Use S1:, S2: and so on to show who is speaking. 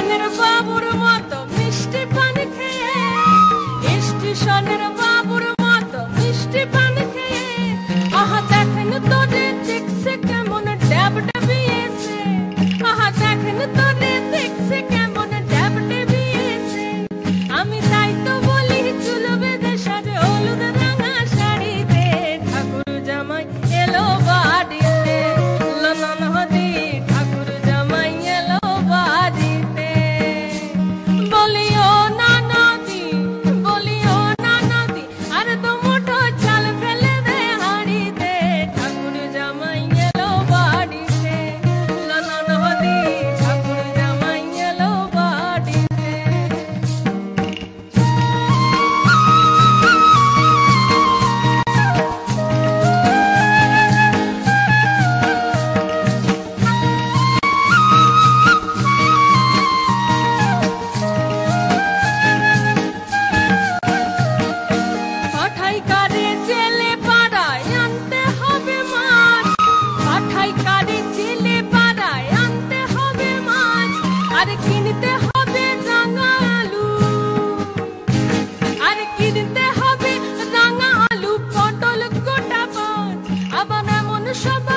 S1: Manera favorita কারে জেলে পাড়ায় আনতে হবে মাছ। পাঠাই কারে জেলে পাড়ায় আনতে হবে মাছ, আর কিনতে হবে রাঙা আলু আর কিনতে হবে রাঙা আলু পটল, গোটা পাঁচ আবার এমন সব